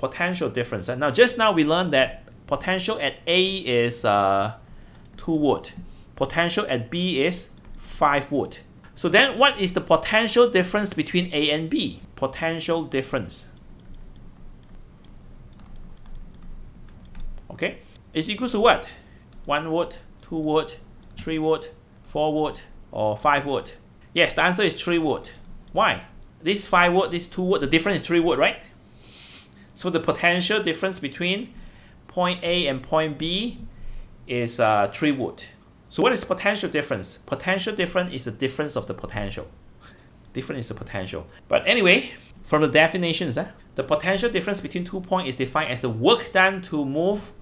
potential difference. Now, just now we learned that potential at A is uh, 2 volt. Potential at B is 5 volt. So then what is the potential difference between A and B? Potential difference. Okay, is equal to what? 1 volt, 2 volt, 3 volt, 4 volt, or 5 volt? Yes, the answer is 3 volt. Why? This 5 volt, this 2 volt, the difference is 3 volt, right? So the potential difference between point A and point B is uh, 3 volt. So what is potential difference? Potential difference is the difference of the potential. difference is the potential. But anyway, from the definitions, eh, the potential difference between two points is defined as the work done to move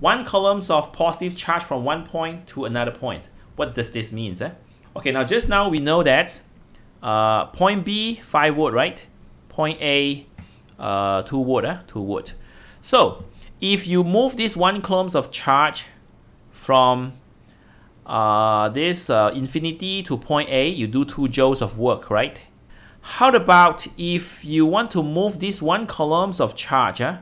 one coulombs of positive charge from one point to another point. What does this mean? Eh? Okay, now just now we know that uh, point B, 5 volt, right? Point A, uh, 2 volt, eh? 2 volt. So, if you move this one coulombs of charge from uh, this uh, infinity to point A, you do 2 joules of work, right? How about if you want to move this one coulombs of charge, eh?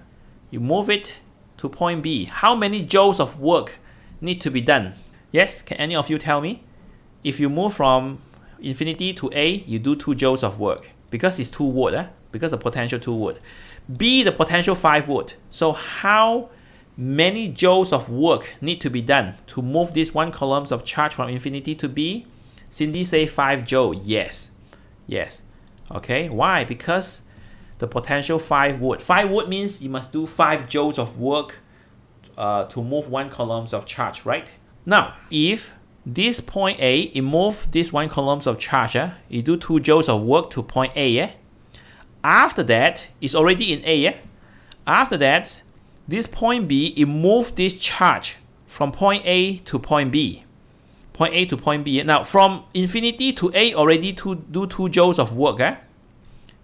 you move it to point B. How many joules of work need to be done? Yes, can any of you tell me? If you move from infinity to A, you do 2 joules of work because it's 2 volt, eh? because the potential 2 volt. B, the potential 5 volt. So how many joules of work need to be done to move this one coulombs of charge from infinity to B? Cindy say 5 joule. Yes. Yes. Okay. Why? Because the potential 5 volt. 5 volt means you must do 5 joules of work uh, to move 1 coulombs of charge, right? Now, if this point A, it move this 1 coulombs of charge, uh, you do 2 joules of work to point A, yeah? After that, it's already in A, yeah? After that, this point B, it move this charge from point A to point B. Point A to point B. Now, from infinity to A, already to do 2 joules of work, eh?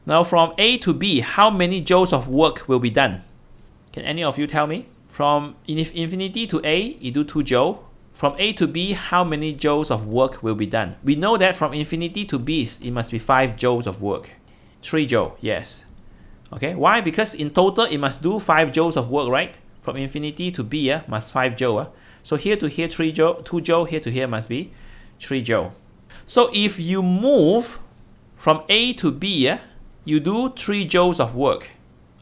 Now from A to B, how many joules of work will be done? Can any of you tell me? From infinity to A, you do 2 joule. From A to B, how many joules of work will be done? We know that from infinity to B, it must be 5 joules of work. 3 joule, yes. Okay, why? Because in total, it must do 5 joules of work, right? From infinity to B, uh, must 5 joule. Uh. So here to here, 3 joule, 2 joule, here to here must be 3 joule. So if you move from A to B, uh, you do 3 joules of work.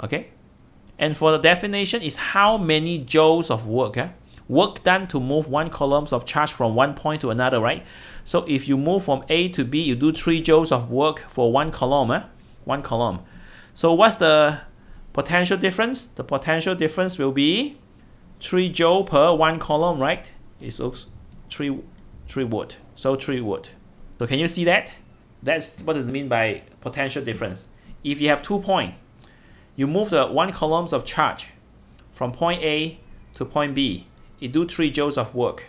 Okay? And for the definition is how many joules of work. Eh? Work done to move one coulombs of charge from one point to another, right? So if you move from A to B, you do 3 joules of work for one coulomb, Eh? One coulomb. So what's the potential difference? The potential difference will be 3 joule per one coulomb, right? It's 3, 3 watt. So 3 watt. So can you see that? That's what does mean by potential difference if you have two points, you move the one coulombs of charge from point A to point B, it do 3 joules of work.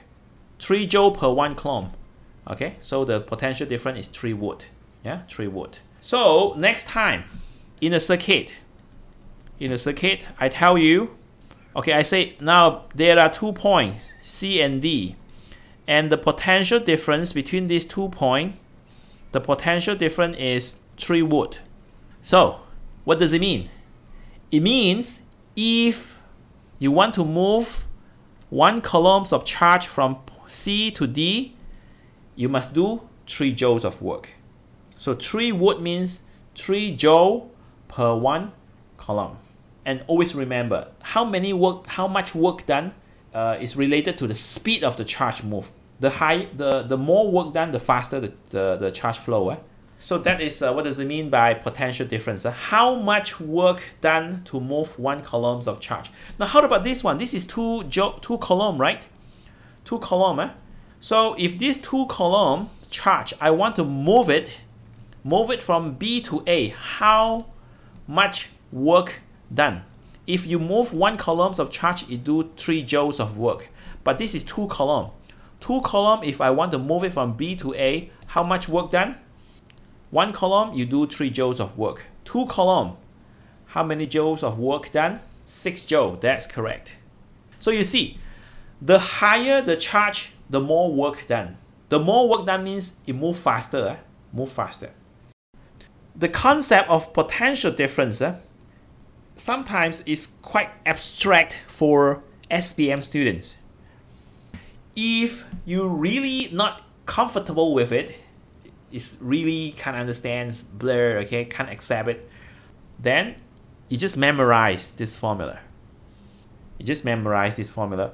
3 joule per one coulomb. Okay, so the potential difference is 3 volt. Yeah, 3 volt. So next time in a circuit, in a circuit, I tell you, okay, I say now there are two points, C and D, and the potential difference between these two points, the potential difference is 3 volt. So, what does it mean? It means if you want to move one coulombs of charge from C to D, you must do 3 joules of work. So 3 would means 3 joule per one coulomb. And always remember, how many work, how much work done uh, is related to the speed of the charge move. The high, the, the more work done, the faster the, the, the charge flow. Eh? So that is uh, what does it mean by potential difference? Uh, how much work done to move one coulombs of charge? Now how about this one? This is two two coulomb, right? Two coulomb. Eh? So if this two coulomb charge, I want to move it, move it from B to A. How much work done? If you move one coulombs of charge, it do three joules of work. But this is two coulomb. Two coulomb, if I want to move it from B to A, how much work done? One coulomb, you do 3 joules of work. Two coulomb, how many joules of work done? 6 joule, that's correct. So you see, the higher the charge, the more work done. The more work done means it move faster, eh? move faster. The concept of potential difference, eh? sometimes is quite abstract for SPM students. If you really not comfortable with it, is really can't understand, blur, okay, can't accept it, then you just memorize this formula. You just memorize this formula.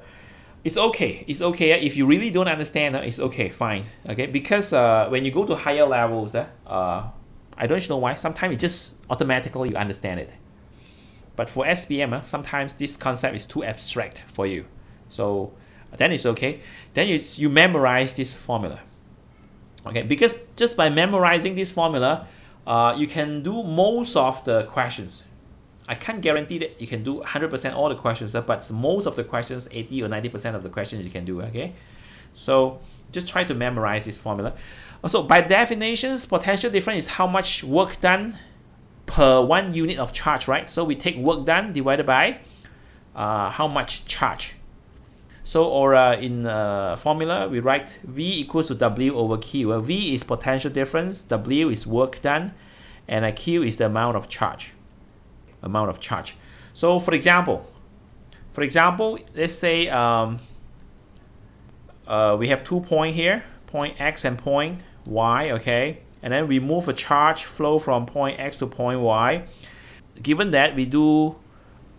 It's okay. It's okay if you really don't understand. It's okay, fine. Okay, because uh, when you go to higher levels, uh, I don't know why. Sometimes it just automatically you understand it. But for SPM, uh, sometimes this concept is too abstract for you. So then it's okay. Then you, you memorize this formula. Okay, because just by memorizing this formula, uh, you can do most of the questions. I can't guarantee that you can do 100% all the questions, uh, but most of the questions, 80 or 90% of the questions you can do, okay? So just try to memorize this formula. Also, by definitions, potential difference is how much work done per one unit of charge, right? So we take work done divided by uh, how much charge. So or uh, in uh, formula, we write V equals to W over Q. Uh, v is potential difference, W is work done, and uh, Q is the amount of charge. Amount of charge. So for example, for example, let's say um, uh, we have two point here, point X and point Y, okay? And then we move a charge flow from point X to point Y. Given that we do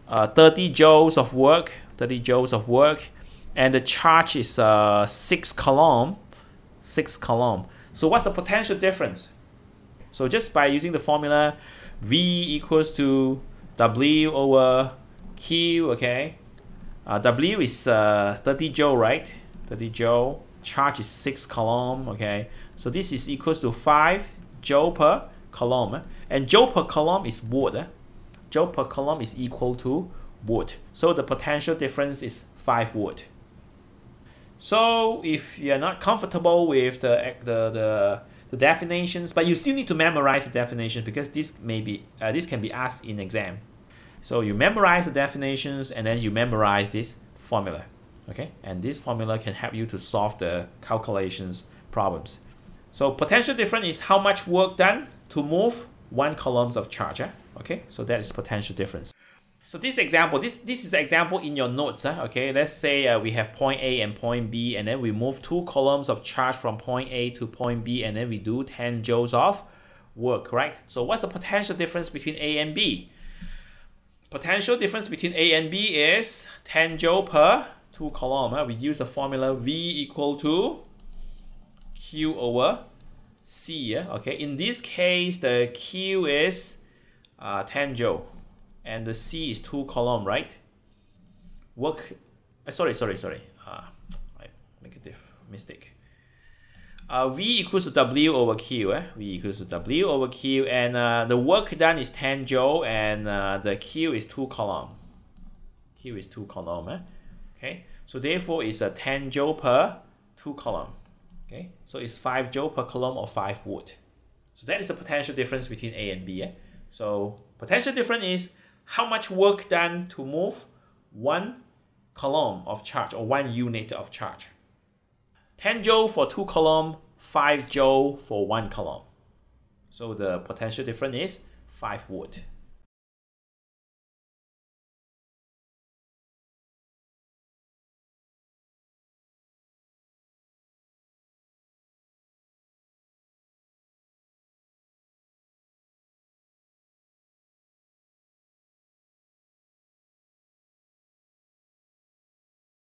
uh, 30 joules of work, 30 joules of work, and the charge is uh, 6 coulomb, 6 coulomb. So what's the potential difference? So just by using the formula V equals to W over Q, okay? Uh, w is uh, 30 joule, right? 30 joule. Charge is 6 coulomb, okay? So this is equals to 5 joule per coulomb. And joule per coulomb is watt. Joule per coulomb is equal to watt. So the potential difference is 5 watt. So if you're not comfortable with the, the, the, the definitions, but you still need to memorize the definition because this may be uh, this can be asked in exam. So you memorize the definitions and then you memorize this formula. Okay, and this formula can help you to solve the calculations problems. So potential difference is how much work done to move one coulombs of charge. Okay, so that is potential difference. So this example, this, this is example in your notes. Huh? Okay, let's say uh, we have point A and point B, and then we move two coulombs of charge from point A to point B, and then we do 10 joules of work, right? So what's the potential difference between A and B? Potential difference between A and B is 10 joule per 2 coulomb. Huh? We use the formula V equal to Q over C. Yeah? Okay, in this case, the Q is uh, 10 joule and the C is 2 coulomb, right? Work, uh, sorry, sorry, sorry. Uh, I make a mistake. Uh, v equals to W over Q. Eh? V equals to W over Q, and uh, the work done is 10 joule, and uh, the Q is 2 coulomb. Q is 2 coulomb. Eh? Okay, so therefore it's a 10 joule per 2 coulomb. Okay, so it's 5 joule per coulomb or 5 watt. So that is the potential difference between A and B. Eh? So potential difference is how much work done to move one coulomb of charge or one unit of charge. 10 joule for 2 coulomb, 5 joule for 1 coulomb. So the potential difference is 5 watt.